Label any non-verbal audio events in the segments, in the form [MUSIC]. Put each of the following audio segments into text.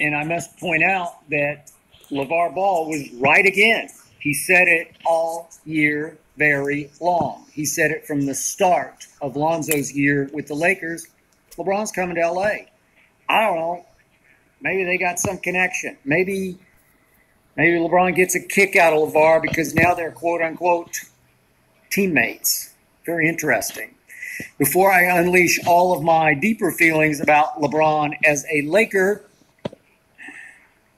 And I must point out that LeVar Ball was right again. He said it all year very long. He said it from the start of Lonzo's year with the Lakers. LeBron's coming to LA. I don't know. Maybe they got some connection. Maybe maybe LeBron gets a kick out of LeVar because now they're quote unquote teammates. Very interesting. Before I unleash all of my deeper feelings about LeBron as a Laker,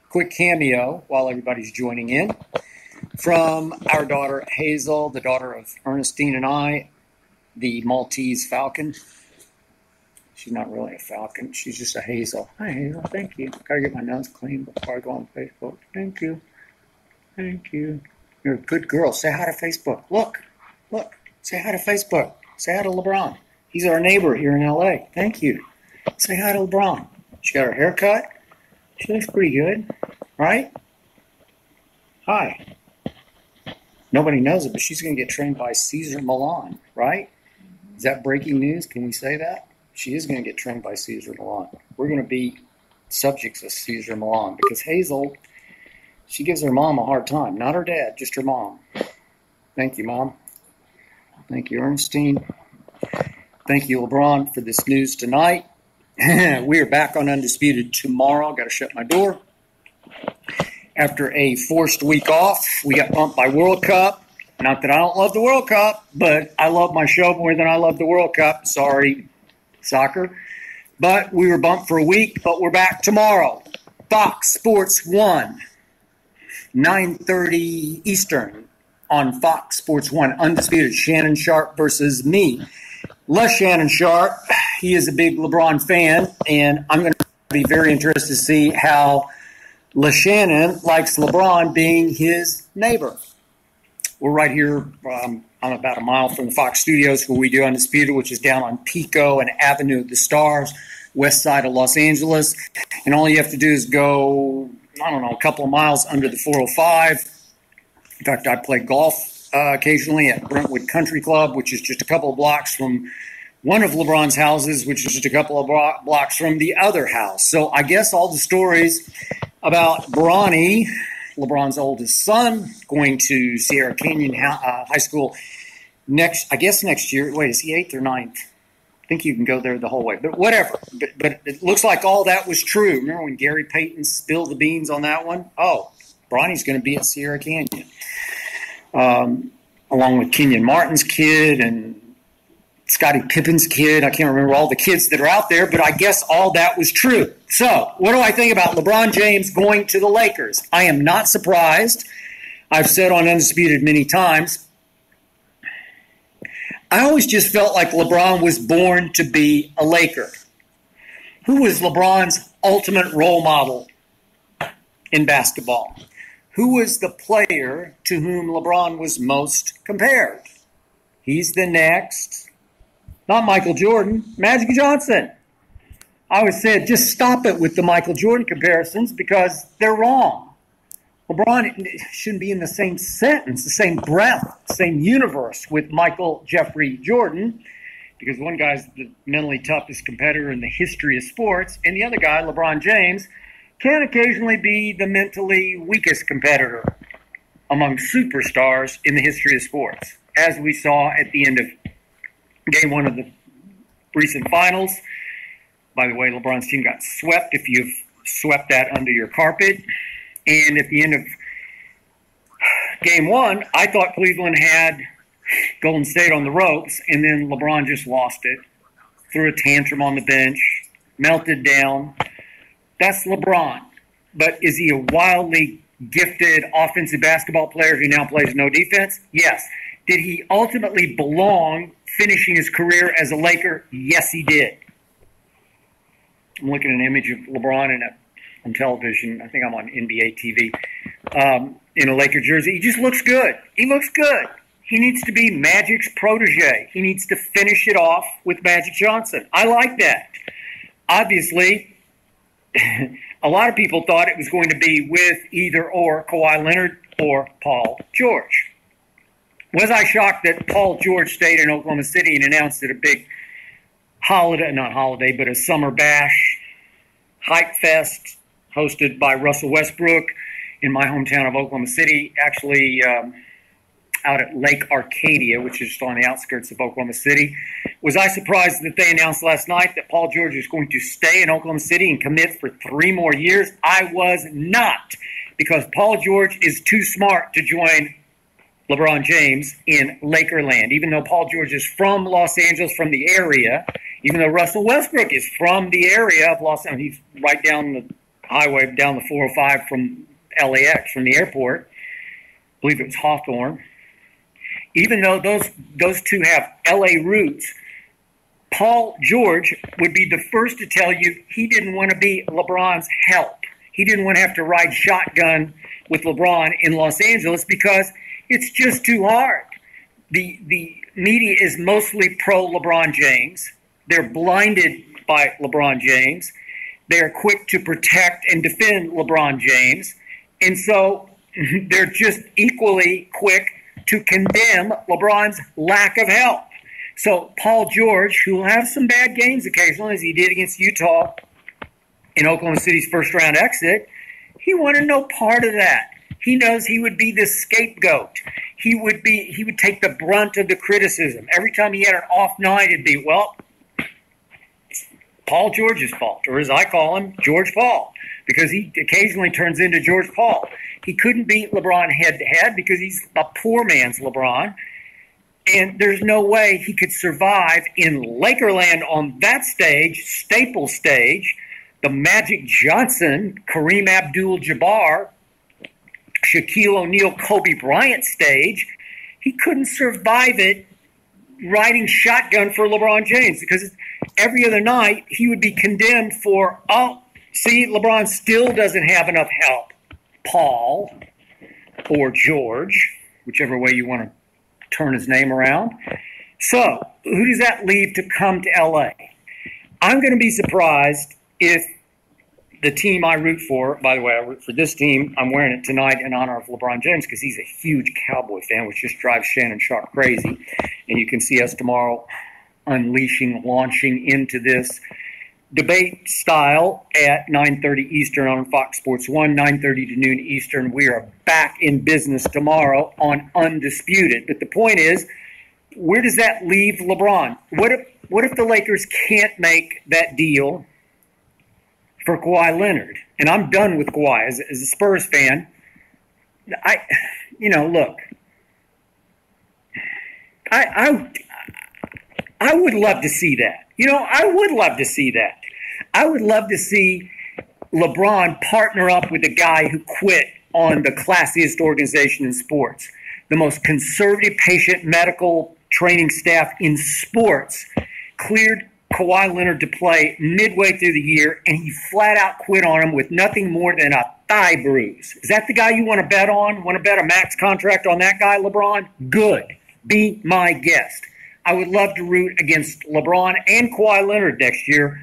quick cameo while everybody's joining in from our daughter Hazel, the daughter of Ernestine and I, the Maltese Falcon. She's not really a falcon. She's just a hazel. Hi, Hazel. Thank you. Gotta get my nose clean before I go on Facebook. Thank you. Thank you. You're a good girl. Say hi to Facebook. Look. Look. Say hi to Facebook. Say hi to LeBron. He's our neighbor here in LA. Thank you. Say hi to LeBron. She got her hair cut. She looks pretty good. Right? Hi. Nobody knows it, but she's going to get trained by Cesar Millan, right? Is that breaking news? Can we say that? she is going to get trained by Cesar Millan. We're going to be subjects of Cesar Millan because Hazel, she gives her mom a hard time. Not her dad, just her mom. Thank you, Mom. Thank you, Ernestine. Thank you, LeBron, for this news tonight. [LAUGHS] we are back on Undisputed tomorrow. Got to shut my door. After a forced week off, we got bumped by World Cup. Not that I don't love the World Cup, but I love my show more than I love the World Cup. Sorry, soccer. But we were bumped for a week, but we're back tomorrow. Fox Sports 1, 9.30 Eastern on Fox Sports 1. Undisputed Shannon Sharpe versus me. Les Shannon Sharpe, he is a big LeBron fan, and I'm going to be very interested to see how LeShannon likes LeBron being his neighbor. We're right here um, I'm about a mile from the Fox Studios where we do Undisputed, which is down on Pico and Avenue of the Stars, west side of Los Angeles. And all you have to do is go, I don't know, a couple of miles under the 405. In fact, I play golf uh, occasionally at Brentwood Country Club, which is just a couple of blocks from one of LeBron's houses, which is just a couple of blocks from the other house. So I guess all the stories about Bronny LeBron's oldest son, going to Sierra Canyon uh, High School next, I guess next year. Wait, is he eighth or ninth? I think you can go there the whole way, but whatever. But, but it looks like all that was true. Remember when Gary Payton spilled the beans on that one? Oh, Bronny's going to be at Sierra Canyon, um, along with Kenyon Martin's kid and Scottie Pippen's kid. I can't remember all the kids that are out there, but I guess all that was true. So, what do I think about LeBron James going to the Lakers? I am not surprised. I've said on Undisputed many times. I always just felt like LeBron was born to be a Laker. Who was LeBron's ultimate role model in basketball? Who was the player to whom LeBron was most compared? He's the next not Michael Jordan, Magic Johnson. I always said just stop it with the Michael Jordan comparisons because they're wrong. LeBron shouldn't be in the same sentence, the same breath, same universe with Michael Jeffrey Jordan because one guy's the mentally toughest competitor in the history of sports, and the other guy, LeBron James, can occasionally be the mentally weakest competitor among superstars in the history of sports, as we saw at the end of game one of the recent finals. By the way, LeBron's team got swept if you've swept that under your carpet. And at the end of game one, I thought Cleveland had Golden State on the ropes, and then LeBron just lost it, threw a tantrum on the bench, melted down. That's LeBron. But is he a wildly gifted offensive basketball player who now plays no defense? Yes. Did he ultimately belong finishing his career as a Laker? Yes, he did. I'm looking at an image of LeBron in a, on television. I think I'm on NBA TV um, in a Laker jersey. He just looks good. He looks good. He needs to be Magic's protege. He needs to finish it off with Magic Johnson. I like that. Obviously, [LAUGHS] a lot of people thought it was going to be with either or Kawhi Leonard or Paul George. Was I shocked that Paul George stayed in Oklahoma City and announced it a big holiday, not holiday, but a summer bash, hype fest, hosted by Russell Westbrook in my hometown of Oklahoma City, actually um, out at Lake Arcadia, which is just on the outskirts of Oklahoma City. Was I surprised that they announced last night that Paul George is going to stay in Oklahoma City and commit for three more years? I was not, because Paul George is too smart to join LeBron James in Lakerland. Even though Paul George is from Los Angeles, from the area, even though Russell Westbrook is from the area of Los Angeles, he's right down the highway, down the 405 from LAX, from the airport. I believe it was Hawthorne. Even though those those two have LA roots, Paul George would be the first to tell you he didn't want to be LeBron's help. He didn't want to have to ride shotgun with LeBron in Los Angeles because it's just too hard. The the media is mostly pro LeBron James. They're blinded by LeBron James. They're quick to protect and defend LeBron James. And so [LAUGHS] they're just equally quick to condemn LeBron's lack of help. So Paul George, who will have some bad games occasionally, as he did against Utah in Oklahoma City's first round exit, he wanted no part of that. He knows he would be the scapegoat. He would be he would take the brunt of the criticism. Every time he had an off night, it'd be, well, Paul George's fault, or as I call him, George Paul, because he occasionally turns into George Paul. He couldn't beat LeBron head to head because he's a poor man's LeBron. And there's no way he could survive in Lakerland on that stage, staple stage, the Magic Johnson, Kareem Abdul Jabbar, Shaquille O'Neal, Kobe Bryant stage, he couldn't survive it riding shotgun for LeBron James because every other night he would be condemned for, oh, see, LeBron still doesn't have enough help. Paul or George, whichever way you want to turn his name around. So, who does that leave to come to LA? I'm going to be surprised if the team I root for, by the way, I root for this team. I'm wearing it tonight in honor of LeBron James because he's a huge Cowboy fan, which just drives Shannon Sharpe crazy. And you can see us tomorrow unleashing, launching into this debate style at 9.30 Eastern on Fox Sports 1, 9.30 to noon Eastern. We are back in business tomorrow on Undisputed. But the point is, where does that leave LeBron? What if, what if the Lakers can't make that deal – for Kawhi Leonard. And I'm done with Kawhi. As, as a Spurs fan, I, you know, look, I, I, I would love to see that. You know, I would love to see that. I would love to see LeBron partner up with a guy who quit on the classiest organization in sports, the most conservative patient medical training staff in sports, cleared Kawhi Leonard to play midway through the year, and he flat out quit on him with nothing more than a thigh bruise. Is that the guy you want to bet on? Want to bet a max contract on that guy, LeBron? Good. Be my guest. I would love to root against LeBron and Kawhi Leonard next year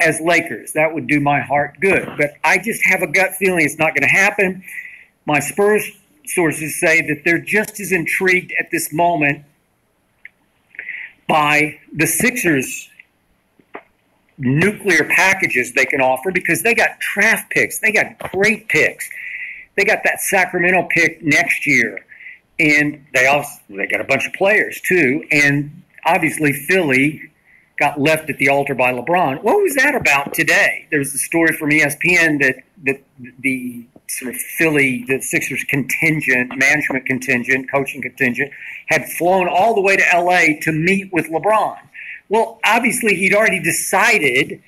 as Lakers. That would do my heart good. But I just have a gut feeling it's not going to happen. My Spurs sources say that they're just as intrigued at this moment by the Sixers nuclear packages they can offer because they got draft picks. They got great picks. They got that Sacramento pick next year. And they also they got a bunch of players too. And obviously Philly got left at the altar by LeBron. What was that about today? There was a story from ESPN that that the sort of Philly, the Sixers contingent, management contingent, coaching contingent, had flown all the way to LA to meet with LeBron. Well, obviously, he'd already decided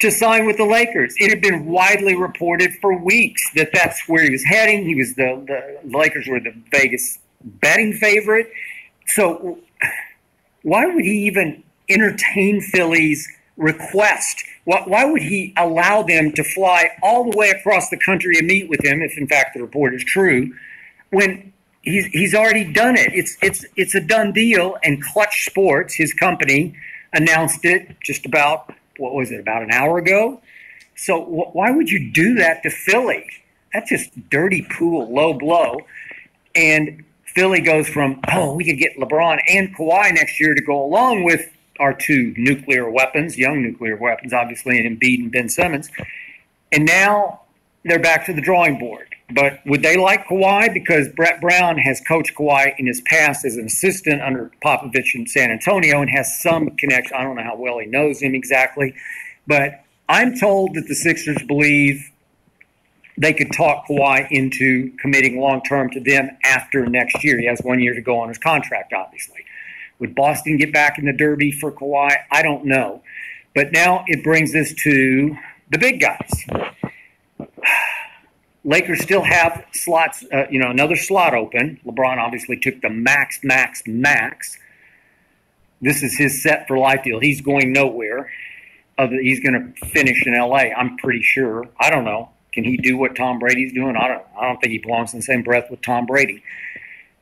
to sign with the Lakers. It had been widely reported for weeks that that's where he was heading. He was the, the Lakers were the Vegas betting favorite. So why would he even entertain Philly's request? Why, why would he allow them to fly all the way across the country to meet with him, if in fact the report is true, when he's he's already done it. It's it's it's a done deal. And Clutch Sports, his company, announced it just about what was it about an hour ago. So wh- why would you do that to Philly? That's just dirty pool, low blow. And Philly goes from oh we could get LeBron and Kawhi next year to go along with our two nuclear weapons, young nuclear weapons, obviously, and Embiid and Ben Simmons. And now they're back to the drawing board. But would they like Kawhi? Because Brett Brown has coached Kawhi in his past as an assistant under Popovich in San Antonio and has some connection. I don't know how well he knows him exactly, but I'm told that the Sixers believe they could talk Kawhi into committing long term to them after next year. He has one year to go on his contract, obviously. Would Boston get back in the Derby for Kawhi? I don't know. But now it brings us to the big guys. [SIGHS] Lakers still have slots, uh, you know, another slot open. LeBron obviously took the max, max, max. This is his set for life deal. He's going nowhere. Other, he's going to finish in LA. I'm pretty sure. I don't know. Can he do what Tom Brady's doing? I don't. I don't think he belongs in the same breath with Tom Brady,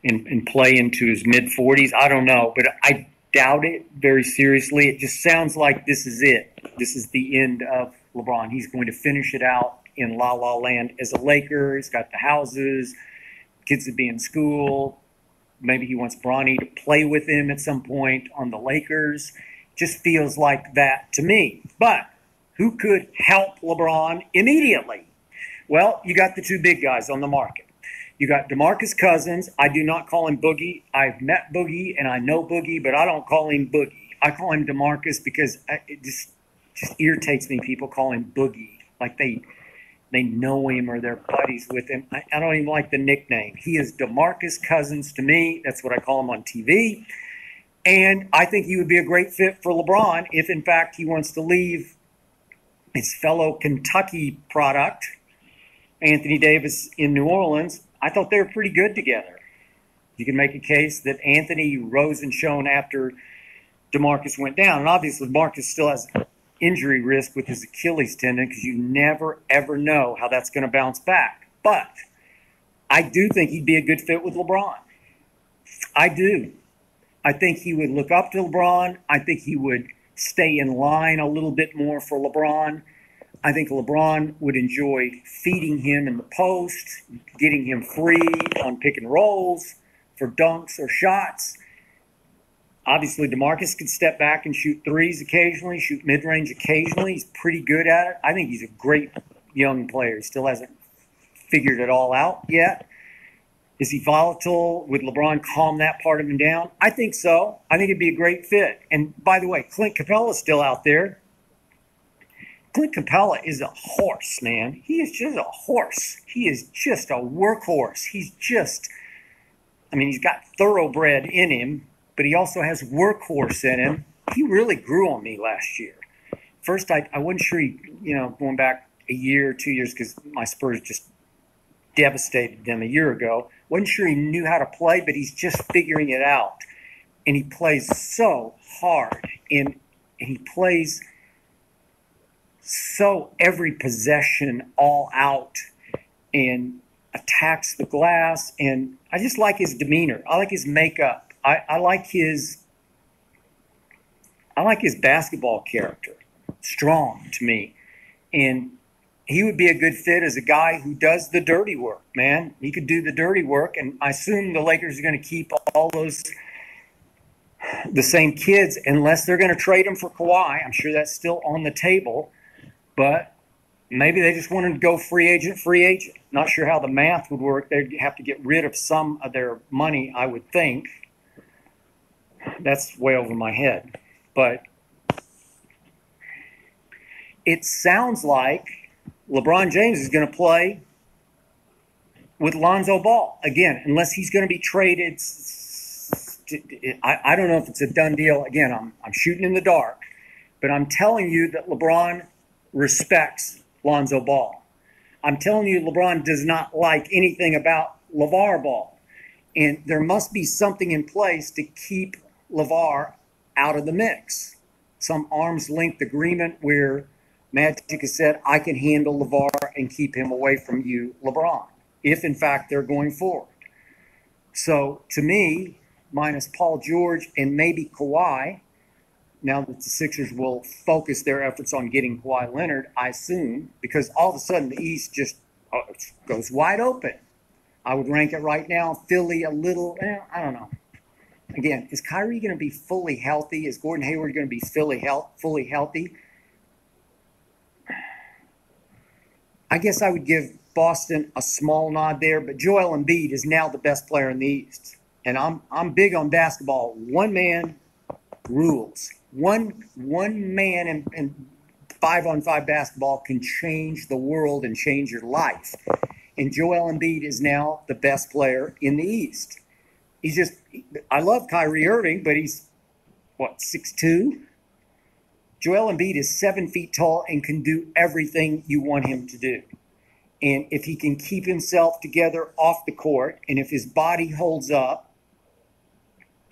and, and play into his mid 40s. I don't know, but I doubt it very seriously. It just sounds like this is it. This is the end of LeBron. He's going to finish it out in La La Land as a Laker. He's got the houses, kids to be in school. Maybe he wants Bronny to play with him at some point on the Lakers. Just feels like that to me. But who could help LeBron immediately? Well, you got the two big guys on the market. You got DeMarcus Cousins. I do not call him Boogie. I've met Boogie and I know Boogie, but I don't call him Boogie. I call him DeMarcus because it just just irritates me. People call him Boogie like they they know him or they're buddies with him. I, I don't even like the nickname. He is DeMarcus Cousins to me. That's what I call him on TV. And I think he would be a great fit for LeBron if, in fact, he wants to leave his fellow Kentucky product Anthony Davis in New Orleans, I thought they were pretty good together. You can make a case that Anthony rose and shone after DeMarcus went down. And obviously, Marcus still has injury risk with his Achilles tendon because you never, ever know how that's going to bounce back. But I do think he'd be a good fit with LeBron. I do. I think he would look up to LeBron. I think he would stay in line a little bit more for LeBron. I think LeBron would enjoy feeding him in the post, getting him free on pick and rolls for dunks or shots. Obviously, DeMarcus could step back and shoot threes occasionally, shoot mid range occasionally. He's pretty good at it. I think he's a great young player. He still hasn't figured it all out yet. Is he volatile? Would LeBron calm that part of him down? I think so. I think it'd be a great fit. And by the way, Clint Capela is still out there. Clint Capela is a horse, man. He is just a horse. He is just a workhorse. He's just, I mean, he's got thoroughbred in him, but he also has workhorse in him. He really grew on me last year. First, I, I wasn't sure he, you know, going back a year, two years, because my Spurs just devastated them a year ago. Wasn't sure he knew how to play, but he's just figuring it out. And he plays so hard. And, and he plays – so every possession all out and attacks the glass. And I just like his demeanor. I like his makeup. I, I like his I like his basketball character. Strong to me. And he would be a good fit as a guy who does the dirty work, man. He could do the dirty work, and I assume the Lakers are going to keep all those the same kids unless they're going to trade him for Kawhi. I'm sure that's still on the table. But maybe they just wanted to go free agent, free agent. Not sure how the math would work. They'd have to get rid of some of their money, I would think. That's way over my head. But it sounds like LeBron James is going to play with Lonzo Ball again, unless he's going to be traded. I, I don't know if it's a done deal. Again, I'm, I'm shooting in the dark, but I'm telling you that LeBron respects Lonzo Ball. I'm telling you, LeBron does not like anything about LeVar Ball. And there must be something in place to keep LeVar out of the mix. Some arm's length agreement where Magic has said, I can handle LeVar and keep him away from you, LeBron, if in fact they're going forward. So to me, minus Paul George and maybe Kawhi, now that the Sixers will focus their efforts on getting Kawhi Leonard, I assume, because all of a sudden the East just uh, goes wide open. I would rank it right now. Philly a little, eh, I don't know. Again, is Kyrie going to be fully healthy? Is Gordon Hayward going to be fully health, fully healthy? I guess I would give Boston a small nod there, but Joel Embiid is now the best player in the East. And I'm I'm big on basketball. One man rules. One one man in, five on five basketball can change the world and change your life. And Joel Embiid is now the best player in the East. He's just I love Kyrie Irving, but he's what, six two? Joel Embiid is seven feet tall and can do everything you want him to do. And if he can keep himself together off the court, and if his body holds up,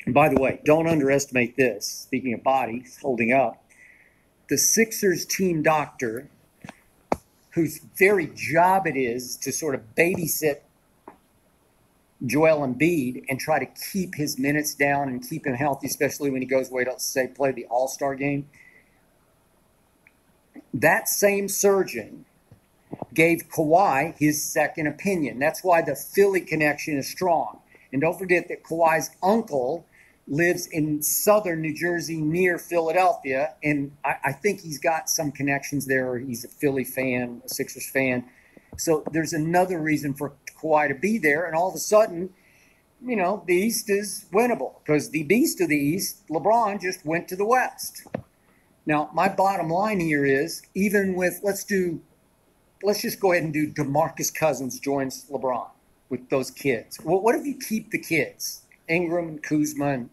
and by the way, don't underestimate this. Speaking of bodies holding up, the Sixers team doctor, whose very job it is to sort of babysit Joel Embiid and try to keep his minutes down and keep him healthy, especially when he goes away to say play the All Star game. That same surgeon gave Kawhi his second opinion. That's why the Philly connection is strong. And don't forget that Kawhi's uncle lives in southern New Jersey near Philadelphia. And I, I, think he's got some connections there. He's a Philly fan, a Sixers fan. So there's another reason for Kawhi to be there. And all of a sudden, you know, the East is winnable because the beast of the East, LeBron, just went to the West. Now, my bottom line here is even with, let's do, let's just go ahead and do Demarcus Cousins joins LeBron with those kids. Well, what if you keep the kids? Ingram, and Kuzma, and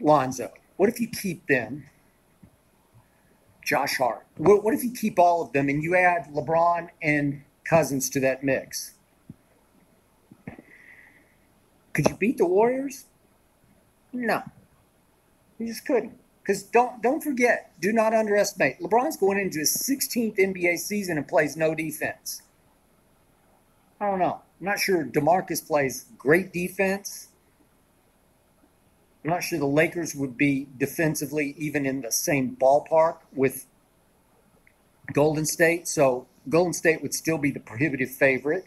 Lonzo. What if you keep them? Josh Hart. What, what if you keep all of them and you add LeBron and Cousins to that mix? Could you beat the Warriors? No. You just couldn't. Because don't don't forget, do not underestimate. LeBron's going into his 16th NBA season and plays no defense. I don't know. I'm not sure DeMarcus plays great defense. I'm not sure the Lakers would be defensively even in the same ballpark with Golden State. So Golden State would still be the prohibitive favorite.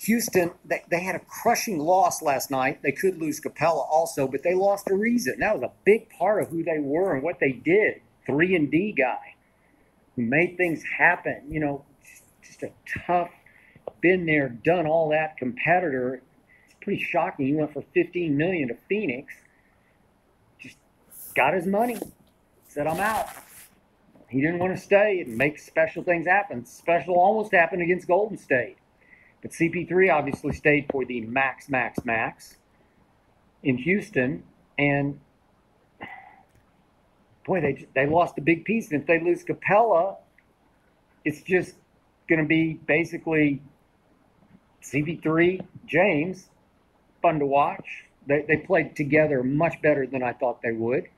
Houston, they, they had a crushing loss last night. They could lose Capela also, but they lost Ariza. That was a big part of who they were and what they did. Three and D guy who made things happen. You know, just a tough, been there, done all that competitor. It's pretty shocking. He went for 15 million to Phoenix got his money, said, I'm out. He didn't want to stay and make special things happen. Special almost happened against Golden State. But CP3 obviously stayed for the max, max, max in Houston. And boy, they, they lost a big piece. And if they lose Capela, it's just going to be basically CP3, James, fun to watch. They, they played together much better than I thought they would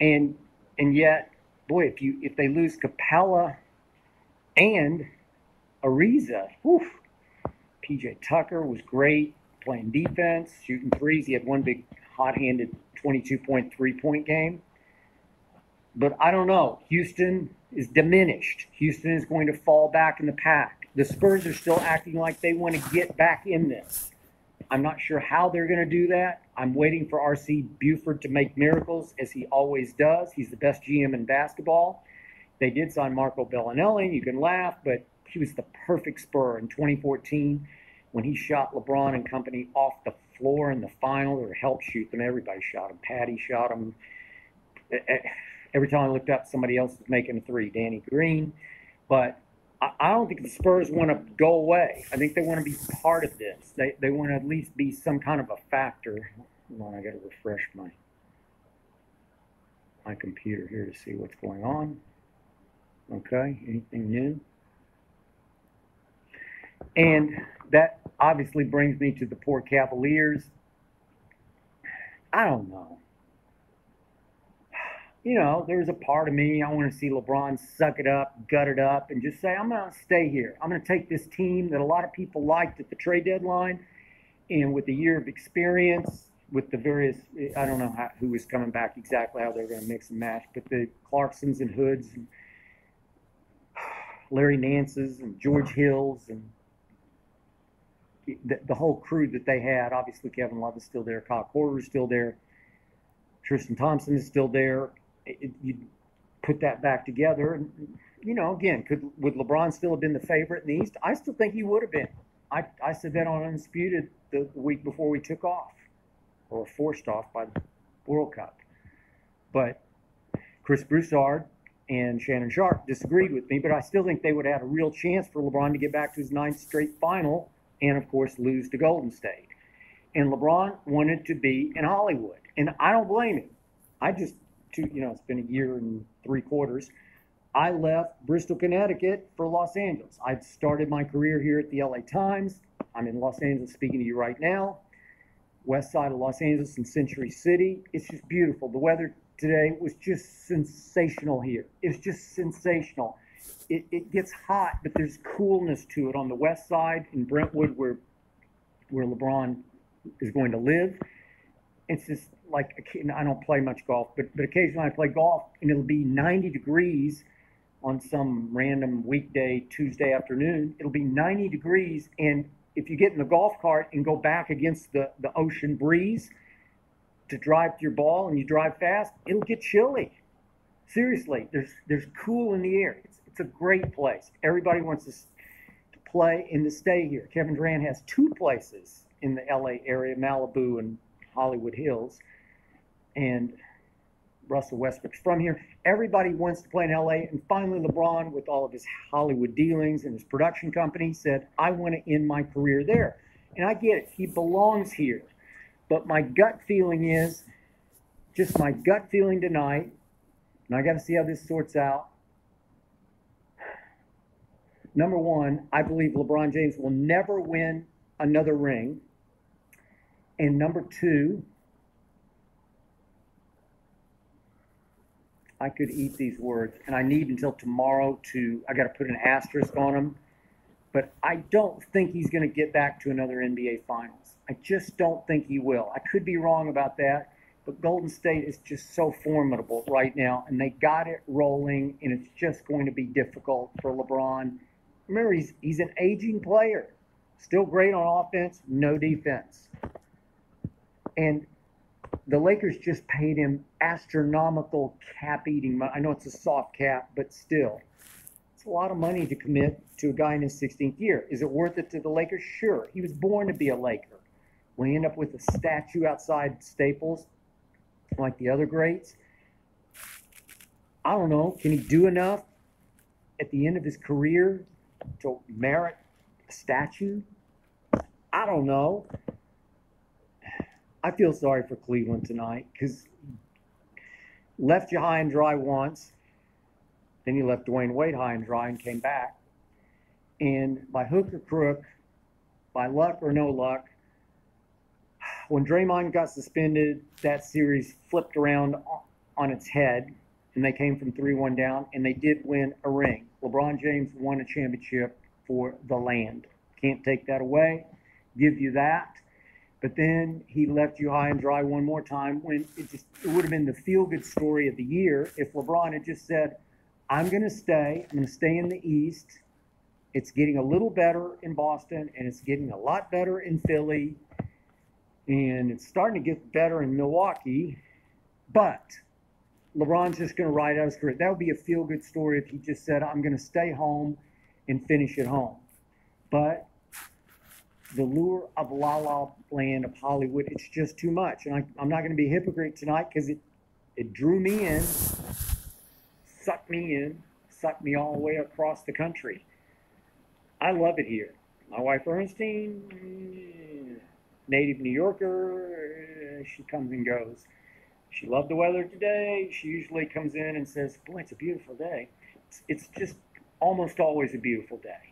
and and yet, boy, if you if they lose Capela and Ariza, whew, PJ Tucker was great playing defense, shooting threes. He had one big hot-handed 22.3 point game. But I don't know. Houston is diminished. Houston is going to fall back in the pack. The Spurs are still acting like they want to get back in this. I'm not sure how they're going to do that. I'm waiting for RC Buford to make miracles, as he always does. He's the best GM in basketball. They did sign Marco Belinelli. You can laugh, but he was the perfect spur in 2014 when he shot LeBron and company off the floor in the final or helped shoot them. Everybody shot him. Patty shot him. Every time I looked up, somebody else was making a three. Danny Green. But I don't think the Spurs want to go away. I think they want to be part of this. They, they want to at least be some kind of a factor. Hold on, I got to refresh my my computer here to see what's going on. Okay, anything new? And that obviously brings me to the poor Cavaliers. I don't know you know, there's a part of me, I want to see LeBron suck it up, gut it up, and just say, I'm going to stay here. I'm going to take this team that a lot of people liked at the trade deadline and with the year of experience, with the various, I don't know how, who was coming back exactly, how they're going to mix and match, but the Clarksons and Hoods, and [SIGHS] Larry Nance's, and George Hill's, and the, the, whole crew that they had. Obviously, Kevin Love is still there, Kyle Korver is still there, Tristan Thompson is still there it, you put that back together, and you know, again, could would LeBron still have been the favorite in the East? I still think he would have been. I, I said that on Undisputed the week before we took off, or forced off by the World Cup. But Chris Broussard and Shannon Sharpe disagreed with me, but I still think they would have had a real chance for LeBron to get back to his ninth straight final and, of course, lose to Golden State. And LeBron wanted to be in Hollywood, and I don't blame him. I just, two, you know, it's been a year and three quarters. I left Bristol, Connecticut for Los Angeles. I started my career here at the LA Times. I'm in Los Angeles speaking to you right now. West side of Los Angeles in Century City. It's just beautiful. The weather today was just sensational here. It's just sensational. It, it gets hot, but there's coolness to it on the west side in Brentwood where where LeBron is going to live. It's just like I don't play much golf, but but occasionally I play golf and it'll be 90 degrees on some random weekday Tuesday afternoon. It'll be 90 degrees, and if you get in the golf cart and go back against the, the ocean breeze to drive your ball and you drive fast, it'll get chilly. Seriously, there's there's cool in the air. It's, it's a great place. Everybody wants to, to play and to stay here. Kevin Durant has two places in the LA area, Malibu and Hollywood Hills. And Russell Westbrook's from here. Everybody wants to play in LA. And finally, LeBron, with all of his Hollywood dealings and his production company, said, I want to end my career there. And I get it, he belongs here. But my gut feeling is just my gut feeling tonight, and I got to see how this sorts out. Number one, I believe LeBron James will never win another ring. And number two, I could eat these words, and I need until tomorrow to, I got to put an asterisk on them. But I don't think he's going to get back to another NBA Finals. I just don't think he will. I could be wrong about that, but Golden State is just so formidable right now, and they got it rolling, and it's just going to be difficult for LeBron. Remember, he's, he's an aging player, still great on offense, no defense. And the Lakers just paid him astronomical cap eating money. I know it's a soft cap, but still, it's a lot of money to commit to a guy in his 16th year. Is it worth it to the Lakers? Sure. He was born to be a Laker. We end up with a statue outside Staples, like the other greats. I don't know. Can he do enough at the end of his career to merit a statue? I don't know. I feel sorry for Cleveland tonight because left you high and dry once. Then you left Dwyane Wade high and dry and came back. And by hook or crook, by luck or no luck, when Draymond got suspended, that series flipped around on its head, and they came from 3 1 down, and they did win a ring. LeBron James won a championship for the land. Can't take that away. Give you that. But then he left you high and dry one more time when it just it would have been the feel good story of the year if LeBron had just said, I'm going to stay. I'm going to stay in the East. It's getting a little better in Boston and it's getting a lot better in Philly and it's starting to get better in Milwaukee. But LeBron's just going to ride out his career. That would be a feel good story if he just said, I'm going to stay home and finish at home. But the lure of La La Land of Hollywood, it's just too much. And I, I'm not going to be a hypocrite tonight because it, it drew me in, sucked me in, sucked me all the way across the country. I love it here. My wife Ernestine, native New Yorker, she comes and goes. She loved the weather today. She usually comes in and says, Boy, it's a beautiful day. It's, it's just almost always a beautiful day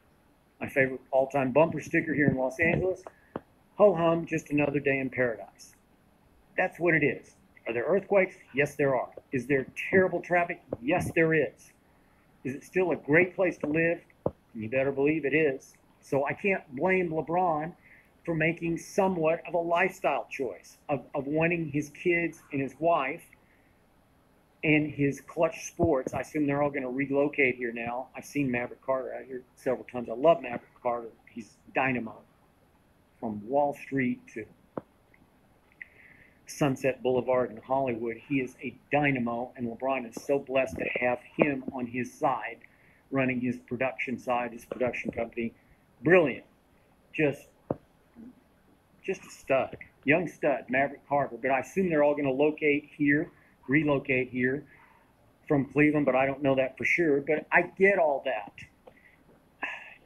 my favorite all time bumper sticker here in Los Angeles. Ho hum, just another day in paradise. That's what it is. Are there earthquakes? Yes, there are. Is there terrible traffic? Yes, there is. Is it still a great place to live? You better believe it is. So I can't blame LeBron for making somewhat of a lifestyle choice of, of wanting his kids and his wife and his clutch sports. I assume they're all going to relocate here now. I've seen Maverick Carter out here several times. I love Maverick Carter. He's dynamo from Wall Street to Sunset Boulevard in Hollywood. He is a dynamo, and LeBron is so blessed to have him on his side running his production side, his production company. Brilliant. Just just a stud. Young stud, Maverick Carter. But I assume they're all going to locate here, relocate here from Cleveland, but I don't know that for sure. But I get all that.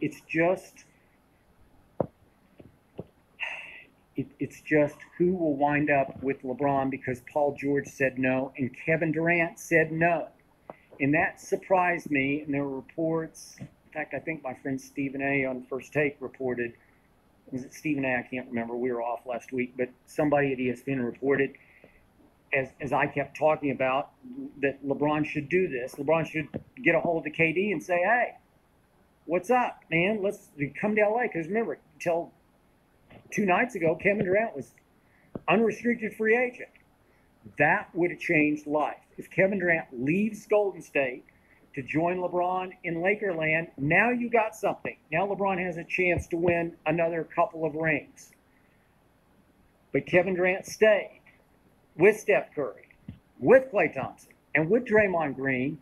It's just it, it's just who will wind up with LeBron because Paul George said no and Kevin Durant said no. And that surprised me. And there were reports. In fact, I think my friend Stephen A. on First Take reported. Was it Stephen A? I can't remember. We were off last week, but somebody at ESPN reported, as, as I kept talking about, that LeBron should do this. LeBron should get a hold of KD and say, hey, what's up, man? Let's come to LA. Because remember, until two nights ago, Kevin Durant was unrestricted free agent. That would have changed life. If Kevin Durant leaves Golden State to join LeBron in Lakerland, now you got something. Now LeBron has a chance to win another couple of rings. But Kevin Durant stayed with Steph Curry, with Klay Thompson, and with Draymond Green,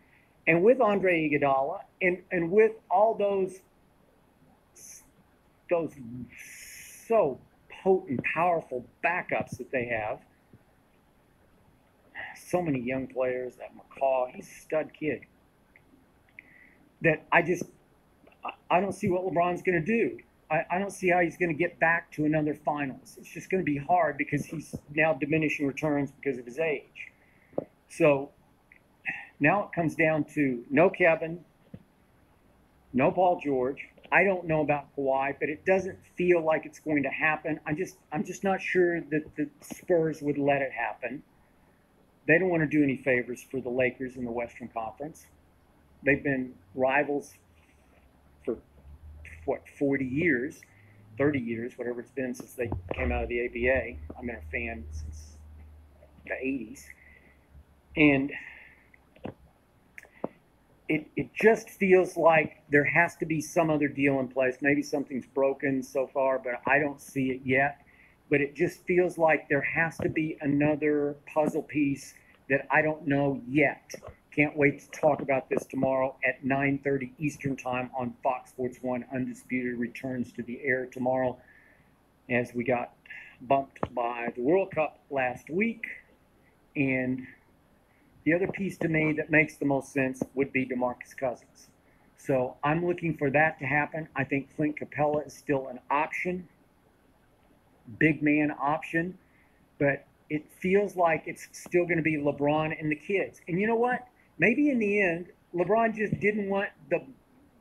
and with Andre Iguodala, and, and with all those those so potent, powerful backups that they have. So many young players. That McCaw, he's a stud kid. That I just, I don't see what LeBron's going to do. I, I don't see how he's going to get back to another finals. It's just going to be hard because he's now diminishing returns because of his age. So now it comes down to no Kevin, no Paul George, I don't know about Kawhi, but it doesn't feel like it's going to happen. I'm just I'm just not sure that the Spurs would let it happen. They don't want to do any favors for the Lakers in the Western Conference. They've been rivals what 40 years, 30 years, whatever it's been since they came out of the ABA. I've been a fan since the 80s, and it, it just feels like there has to be some other deal in place. Maybe something's broken so far, but I don't see it yet. But it just feels like there has to be another puzzle piece that I don't know yet. Can't wait to talk about this tomorrow at 9:30 Eastern Time on Fox Sports 1 Undisputed returns to the air tomorrow as we got bumped by the World Cup last week and the other piece to me that makes the most sense would be DeMarcus Cousins. So I'm looking for that to happen. I think Clint Capela is still an option, big man option, but it feels like it's still going to be LeBron and the kids. And you know what? Maybe in the end, LeBron just didn't want the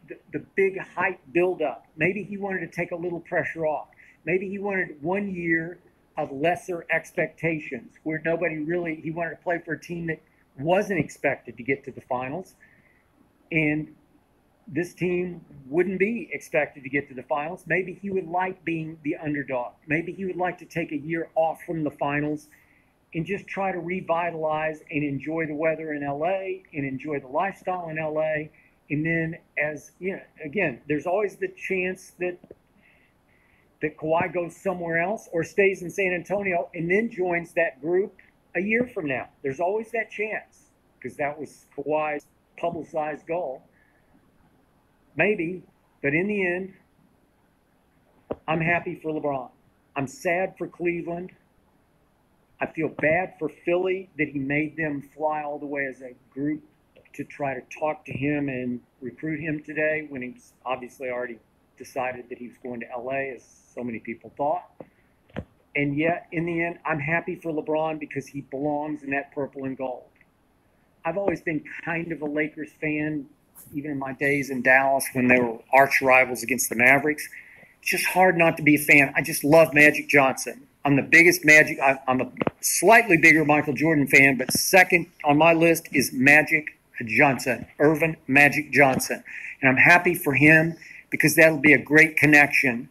the, the big hype buildup. Maybe he wanted to take a little pressure off. Maybe he wanted one year of lesser expectations where nobody really he wanted to play for a team that wasn't expected to get to the finals. And this team wouldn't be expected to get to the finals. Maybe he would like being the underdog. Maybe he would like to take a year off from the finals and just try to revitalize and enjoy the weather in LA and enjoy the lifestyle in LA. And then, as you know, again, there's always the chance that that Kawhi goes somewhere else or stays in San Antonio and then joins that group a year from now. There's always that chance because that was Kawhi's publicized goal. Maybe, but in the end, I'm happy for LeBron. I'm sad for Cleveland. I feel bad for Philly that he made them fly all the way as a group to try to talk to him and recruit him today when he's obviously already decided that he was going to LA, as so many people thought. And yet, in the end, I'm happy for LeBron because he belongs in that purple and gold. I've always been kind of a Lakers fan, even in my days in Dallas when they were arch rivals against the Mavericks. It's just hard not to be a fan. I just love Magic Johnson. I'm the biggest Magic. I'm a slightly bigger Michael Jordan fan, but second on my list is Magic Johnson, Earvin Magic Johnson. And I'm happy for him because that'll be a great connection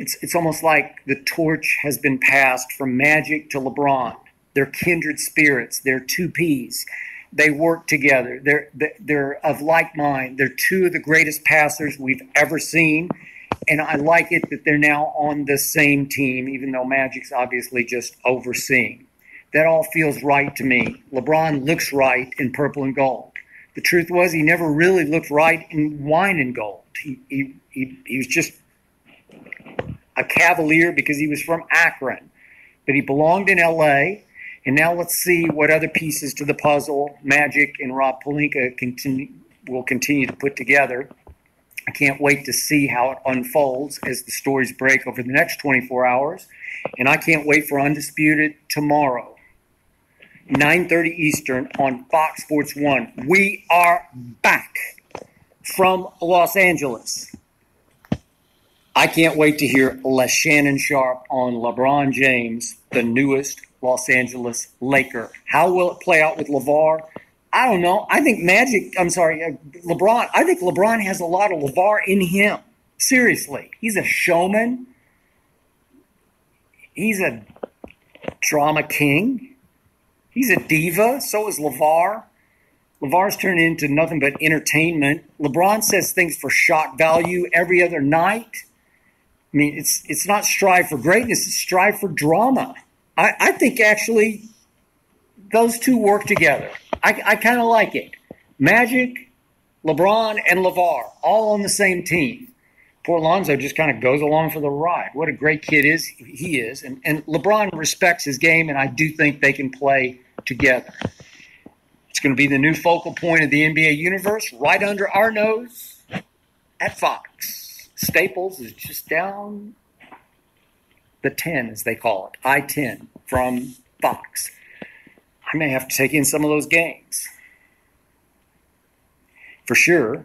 it's it's almost like the torch has been passed from Magic to LeBron. They're kindred spirits. They're two peas. They work together. They're they're of like mind. They're two of the greatest passers we've ever seen, and I like it that they're now on the same team, even though Magic's obviously just overseeing. That all feels right to me. LeBron looks right in purple and gold. the truth was he never really looked right in wine and gold. He, he, he, he was just a cavalier because he was from Akron, but he belonged in LA. And now let's see what other pieces to the puzzle Magic and Rob Pelinka continue, will continue to put together. I can't wait to see how it unfolds as the stories break over the next 24 hours. And I can't wait for Undisputed tomorrow. 9:30 Eastern on Fox Sports 1. We are back from Los Angeles. I can't wait to hear Les Shannon Sharpe on LeBron James, the newest Los Angeles Laker. How will it play out with LeVar? I don't know. I think Magic, I'm sorry, uh, LeBron, I think LeBron has a lot of LeVar in him. Seriously. He's a showman. He's a drama king. He's a diva. So is LeVar. LeVar's turned into nothing but entertainment. LeBron says things for shock value every other night. I mean, it's it's not strive for greatness, it's strive for drama. I, I think actually those two work together. I, I kind of like it. Magic, LeBron, and LeVar all on the same team. Poor Lonzo just kind of goes along for the ride. What a great kid is he is, and, and LeBron respects his game, and I do think they can play together. It's going to be the new focal point of the NBA universe, right under our nose at Fox. Staples is just down the 10, as they call it, I 10 from Fox. I may have to take in some of those games. For sure,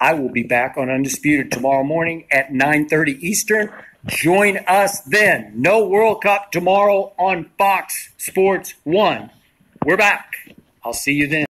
I will be back on Undisputed tomorrow morning at 9:30 Eastern. Join us then. No World Cup tomorrow on Fox Sports 1. We're back. I'll see you then.